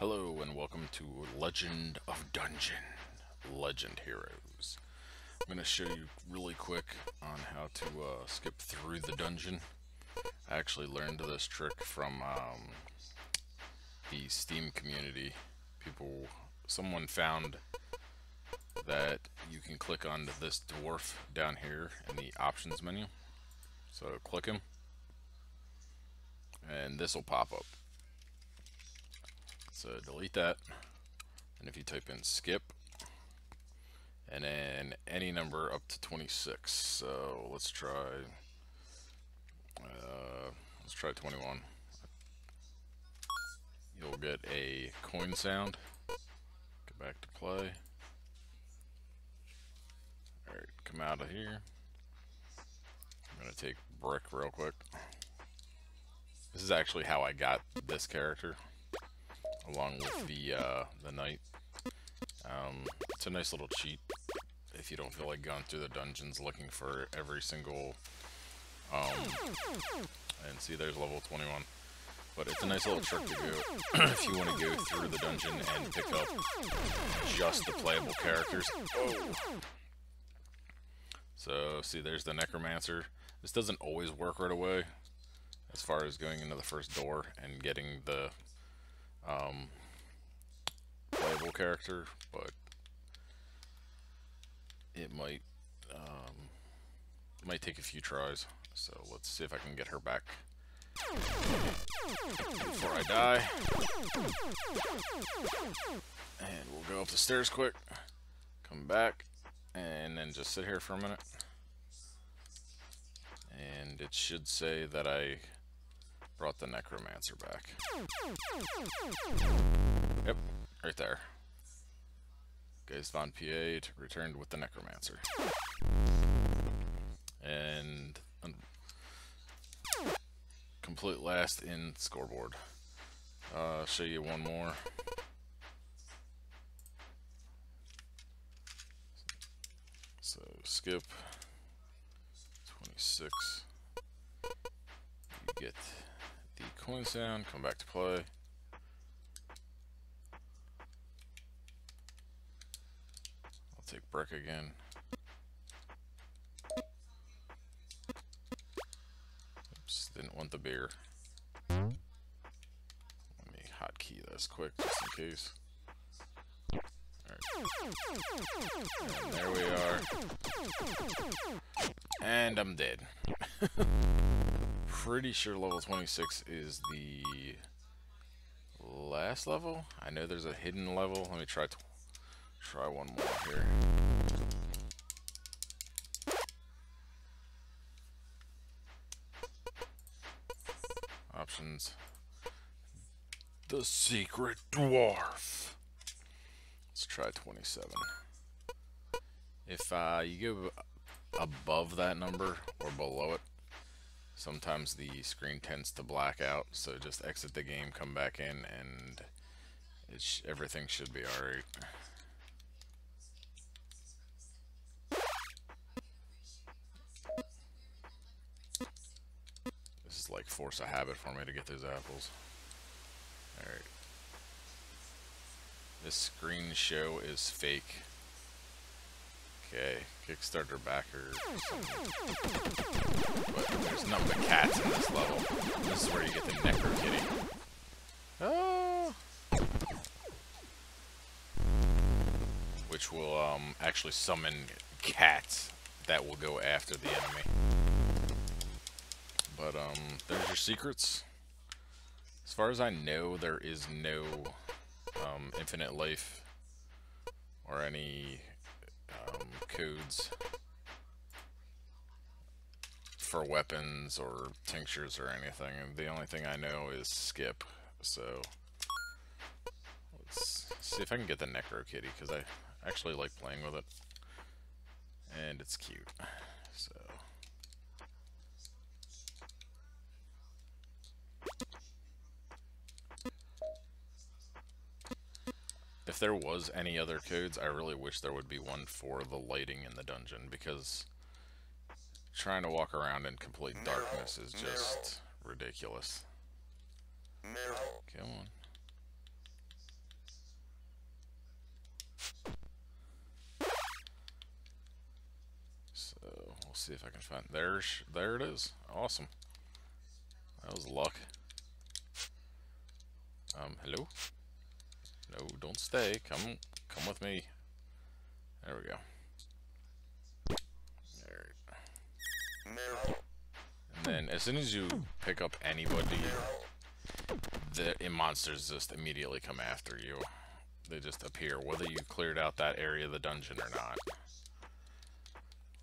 Hello and welcome to Legend of Dungeon, Legend Heroes. I'm going to show you really quick on how to uh, skip through the dungeon. I actually learned this trick from um, the Steam community. People, someone found that you can click on this dwarf down here in the options menu. So click him and this will pop up. So delete that. And if you type in skip, and then any number up to 26. So let's try, uh, let's try 21. You'll get a coin sound. Go back to play. Alright, come out of here. I'm gonna take brick real quick. This is actually how I got this character, along with the uh, the knight. Um, it's a nice little cheat if you don't feel like going through the dungeons looking for every single. Um, and see, there's level 21. But it's a nice little trick to do if you want to go through the dungeon and pick up just the playable characters. Oh So, see, there's the Necromancer. This doesn't always work right away as far as going into the first door and getting the um, playable character, but it might um, might take a few tries. So let's see if I can get her back before I die. And we'll go up the stairs quick, come back, and then just sit here for a minute. And it should say that I brought the Necromancer back. Yep, right there. Geist von P.A. returned with the Necromancer. And complete last in scoreboard. Uh, show you one more. So skip 26. You get coin sound, come back to play. I'll take brick again. Oops, didn't want the beer. Let me hotkey this quick just in case. And there we are. And I'm dead. pretty sure level 26 is the last level. I know there's a hidden level. Let me try try one more here. Options. The Secret Dwarf. Let's try 27. If uh, you go above that number or below it, sometimes the screen tends to black out so just exit the game come back in and sh everything should be alright this is like force a habit for me to get those apples. Alright this screen show is fake Okay, Kickstarter backer. But there's nothing but cats in this level. This is where you get the Necro Kitty. Oh! Which will um, actually summon cats that will go after the enemy. But um, there's your secrets. As far as I know, there is no um, infinite life or any codes for weapons or tinctures or anything. And the only thing I know is skip. So let's see if I can get the Necro Kitty because I actually like playing with it. And it's cute. So there was any other codes, I really wish there would be one for the lighting in the dungeon, because trying to walk around in complete darkness is just ridiculous. Come on. So we'll see if I can find. There's there it is. Awesome. That was luck. Um, hello. No, don't stay. Come, come with me. There we go. There. And then, as soon as you pick up anybody, the monsters just immediately come after you. They just appear, whether you cleared out that area of the dungeon or not.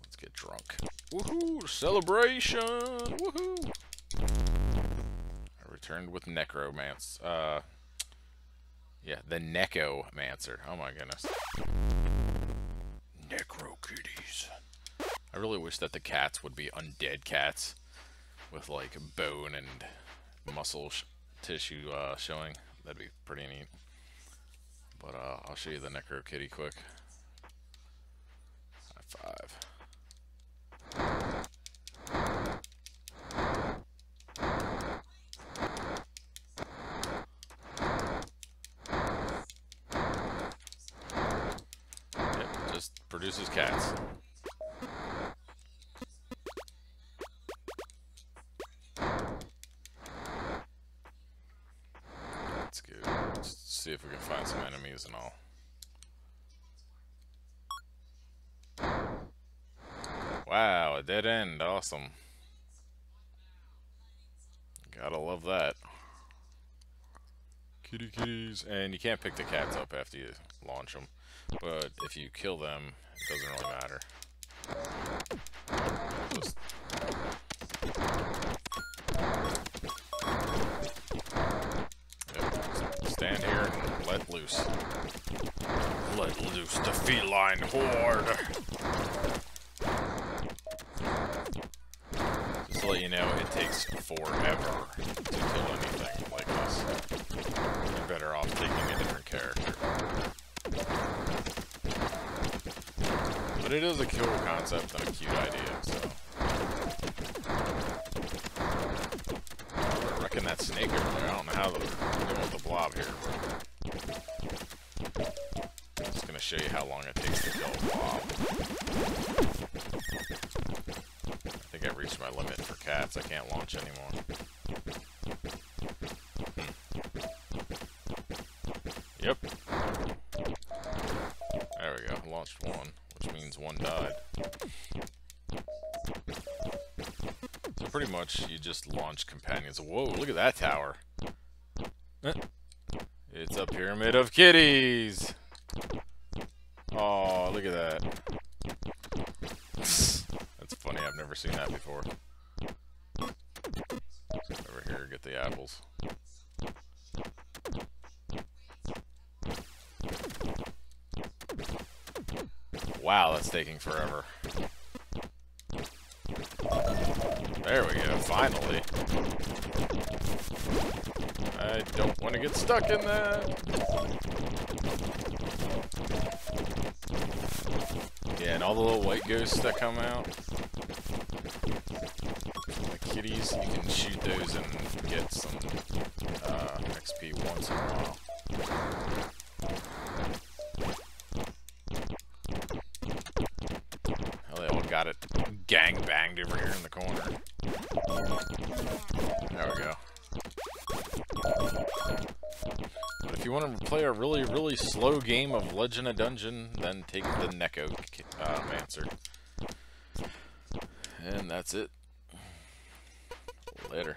Let's get drunk. Woohoo! Celebration! Woohoo! I returned with Necromance. Uh, yeah, the Necomancer. Oh my goodness. Necro kitties. I really wish that the cats would be undead cats with like bone and muscle tissue uh, showing. That'd be pretty neat. But uh, I'll show you the Necro Kitty quick. High five. Yep, just see if we can find some enemies and all. Wow, a dead end. Awesome. Gotta love that. Kitty kitties. And you can't pick the cats up after you launch them. But if you kill them, it doesn't really matter. Just stand here and let loose. Let loose the feline horde. Just to let you know, it takes forever to kill anything like this. You're better off taking a different character. But it is a cool concept and a cute idea, so... I reckon that snake over there. I don't know how they're doing with the blob here. I'm just gonna show you how long it takes to kill a blob. I think I've reached my limit for cats. I can't launch anymore. Hmm. Yep. There we go. Launched one, which means one died. So pretty much you just launch companions. Whoa, look at that tower. It's a pyramid of kitties. Oh, look at that. That's funny, I've never seen that before. Over here, get the apples. Wow, that's taking forever. There we go, finally. I don't want to get stuck in that. Yeah, and all the little white ghosts that come out. The kitties, you can shoot those and get some uh, XP once in a while. If you want to play a really, really slow game of Legend of Dungeon, then take the Neko uh, Mancer. And that's it. Later.